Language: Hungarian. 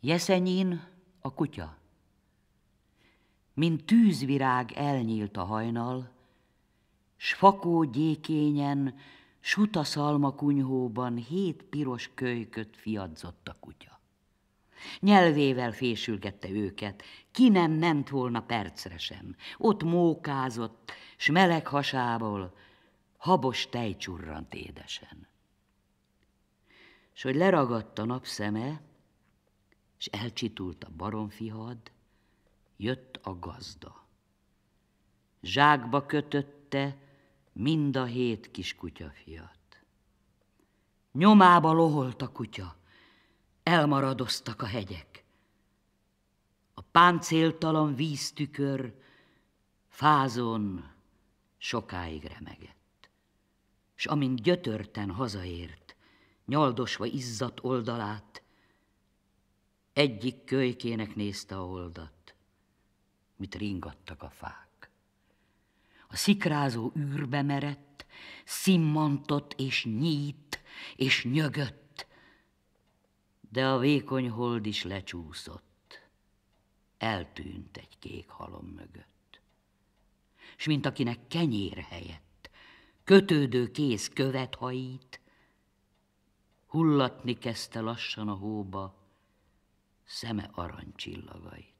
Jeszenyin a kutya. Mint tűzvirág elnyílt a hajnal, s fakó gyékényen, suta szalma kunyhóban hét piros kölyköt fiadzott a kutya. Nyelvével fésülgette őket, ki nem ment volna percre sem. Ott mókázott, s meleg hasából habos tej csurrant édesen. S hogy leragadt a napszeme, és elcsitult a baromfihad, jött a gazda. Zsákba kötötte mind a hét kis kutyafiat. Nyomába loholt a kutya, elmaradoztak a hegyek. A páncéltalan víztükör fázon sokáig remegett. S amint gyötörten hazaért, nyaldosva izzadt oldalát, egyik kölykének nézte a oldat, mit ringattak a fák. A szikrázó űrbe merett, szimmantott és nyít és nyögött, de a vékony hold is lecsúszott, eltűnt egy kék halom mögött. S mint akinek kenyér helyett, kötődő kéz követ hajít, hullatni kezdte lassan a hóba, szeme aranycsillagait.